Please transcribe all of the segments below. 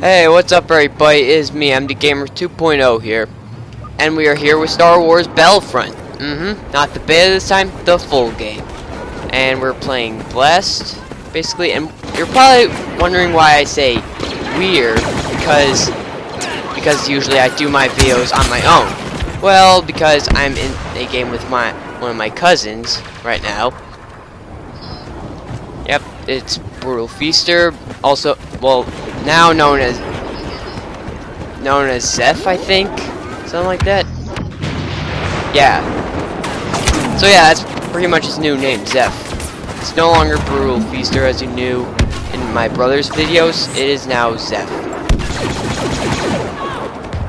Hey, what's up everybody? It is me, MD Gamer 2.0 here. And we are here with Star Wars Battlefront. Mm-hmm. Not the beta this time, the full game. And we're playing Blast, basically. And you're probably wondering why I say weird, because because usually I do my videos on my own. Well, because I'm in a game with my one of my cousins right now. It's Brootle Feaster. Also, well, now known as known as Zeph, I think, something like that. Yeah. So yeah, that's pretty much his new name, Zeph. It's no longer Brootle Feaster as you knew in my brother's videos. It is now Zeph.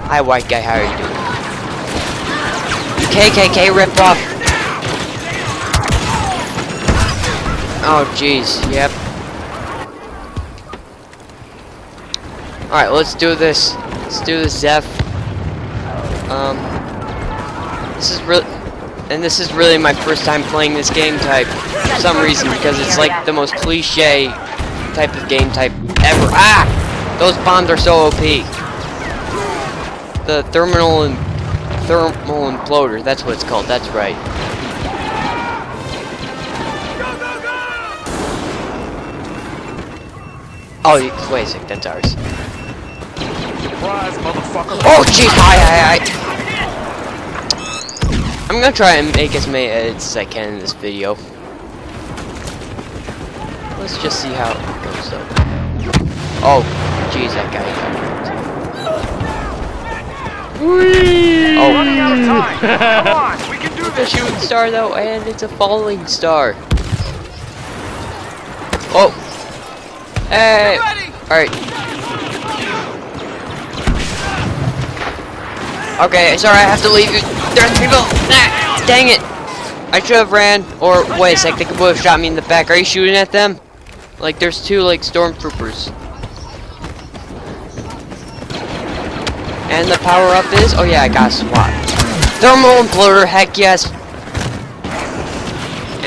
Hi, white guy. How are you doing? KKK ripoff. Oh, jeez. Yep. Alright, let's do this. Let's do this, Zeph. Um, this is really, and this is really my first time playing this game type for some reason because it's like the most cliche type of game type ever. Ah! Those bombs are so OP. The thermal and thermal imploder. That's what it's called. That's right. Oh, wait a sec. That's ours. Surprise, motherfucker. Oh, oh jeez, hi, hi, hi. I'm gonna try and make as many edits as I can in this video. Let's just see how it goes, though. Oh, jeez, that guy got wrecked. Oh, Running out of time. Come on, we can do this. shooting star, though, and it's a falling star. Oh. Hey. Alright. Okay, sorry, I have to leave you. There's people. Ah, dang it. I should have ran. Or, wait a sec, they could have shot me in the back. Are you shooting at them? Like, there's two, like, stormtroopers. And the power-up is? Oh, yeah, I got SWAT. Thermal imploder, heck yes.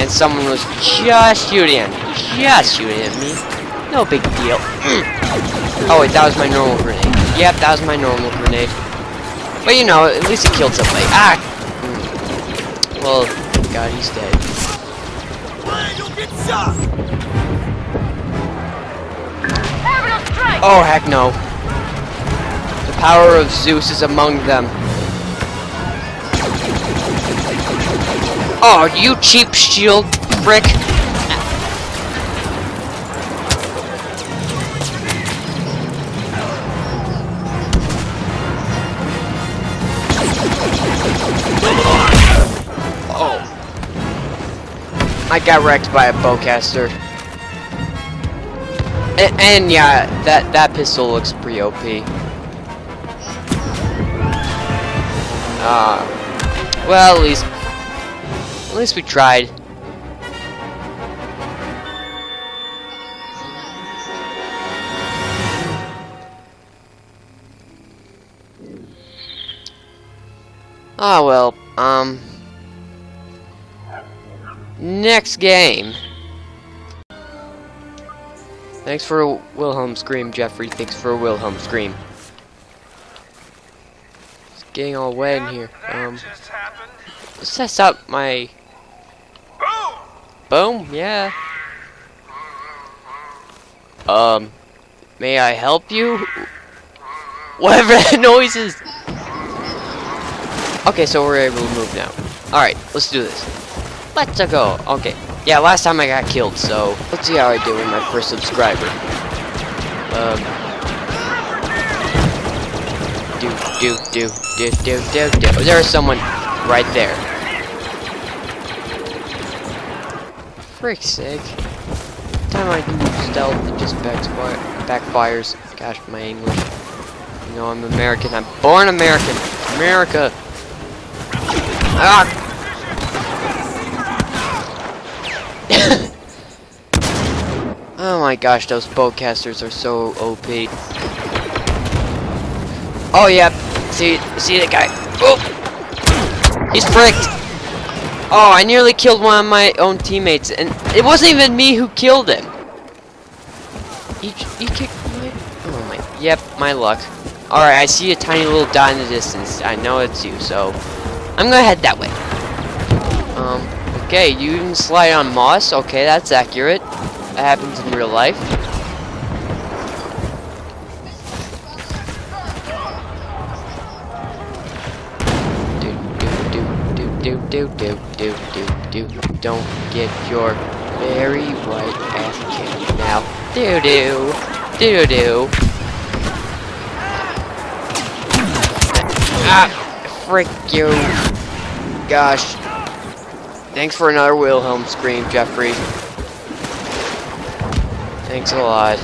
And someone was just shooting. Just shooting at me. No big deal. oh, wait, that was my normal grenade. Yep, that was my normal grenade. But you know, at least it killed somebody. Ah! Well, God, he's dead. Oh, heck no. The power of Zeus is among them. Oh, you cheap shield frick. I got wrecked by a bowcaster. And, and yeah, that, that pistol looks pretty OP. Uh, well, at least, at least we tried. Ah, well, um... Next game. Thanks for a Wilhelm scream, Jeffrey. Thanks for a Wilhelm scream. It's getting all wet in here. Um, let's test out my Boom! boom. Yeah. Um, may I help you? Whatever that noise is. Okay, so we're able to move now. All right, let's do this. Let's go. Okay. Yeah, last time I got killed, so let's see how I do with my first subscriber. Um. Do do do do do do do. There's someone right there. Frick's. Every time I do stealth, it just backfire backfires. Gosh, my English. You know, I'm American. I'm born American. America. Ah. Oh my gosh, those bowcasters are so OP. Oh yeah, see, see that guy? Oh, he's fricked. Oh, I nearly killed one of my own teammates, and it wasn't even me who killed him. He, he kicked my. Oh my. Yep, my luck. Alright, I see a tiny little dot in the distance. I know it's you, so I'm gonna head that way. Um, okay, you can slide on moss. Okay, that's accurate. That happens in real life. Do do do do do do do do. Don't get your very white ass kicked now. Do do do do. Ah, frick you. Gosh. Thanks for another Wilhelm scream, Jeffrey. Thanks a lot.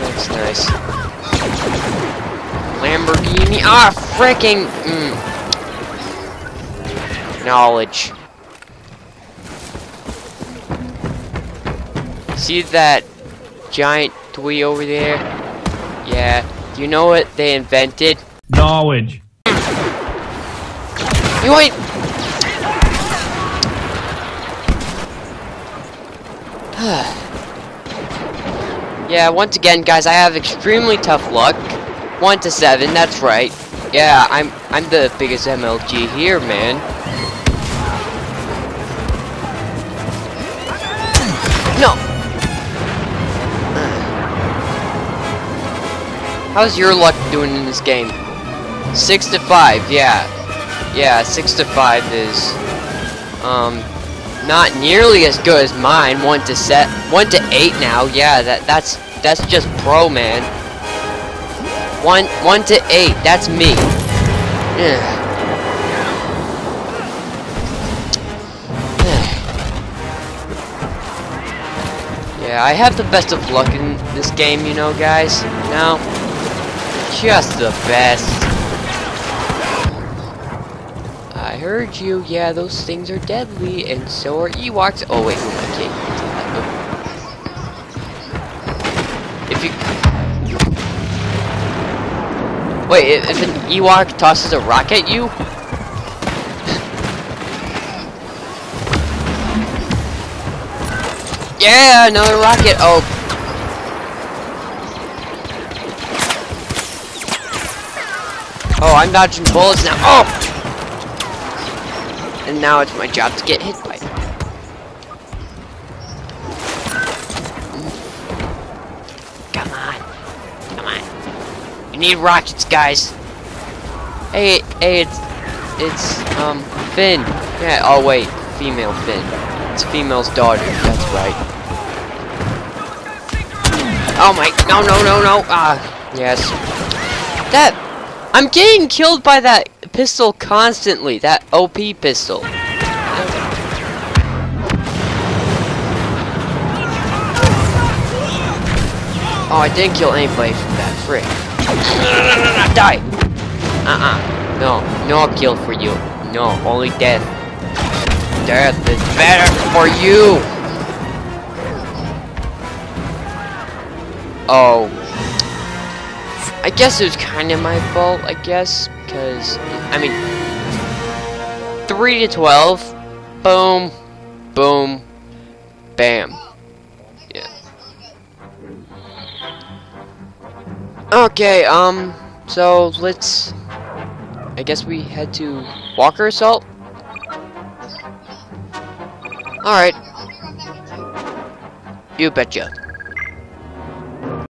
That's nice. Lamborghini. Ah, fricking. Mm. Knowledge. See that giant tree over there? Yeah. Do you know what they invented? Knowledge. You ain't. yeah, once again, guys, I have extremely tough luck. One to seven, that's right. Yeah, I'm I'm the biggest MLG here, man. No. How's your luck doing in this game? Six to five, yeah. Yeah, six to five is um not nearly as good as mine. One to set one to eight now. Yeah, that that's that's just pro man. One one to eight, that's me. Yeah. Yeah, I have the best of luck in this game, you know, guys. No, just the best. I heard you. Yeah, those things are deadly, and so are Ewoks. Oh wait, okay. If you wait, if an Ewok tosses a rock at you. Yeah, another rocket. Oh. Oh, I'm dodging bullets now. Oh! And now it's my job to get hit by them. Come on. Come on. You need rockets, guys. Hey, hey, it's, it's, um, Finn. Yeah, oh wait, female Finn. It's female's daughter, that's right. Oh my, no, no, no, no, ah, yes. That, I'm getting killed by that pistol constantly, that OP pistol. Oh, I didn't kill anybody from that, frick. Die! Uh-uh. No, no kill for you. No, only death. Death is better for you! Oh. I guess it was kind of my fault, I guess, because, I mean, 3 to 12, boom, boom, bam. Yeah. Okay, um, so let's, I guess we head to Walker Assault? Alright. You betcha.